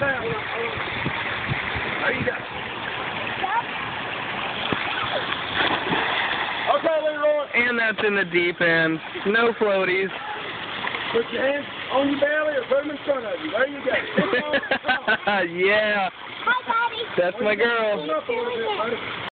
down. There you go. Okay, Leroy. And that's in the deep end. No floaties. Put your hands on your belly or put them in front of you. There you go. On, yeah, Hi, Daddy. that's my girl.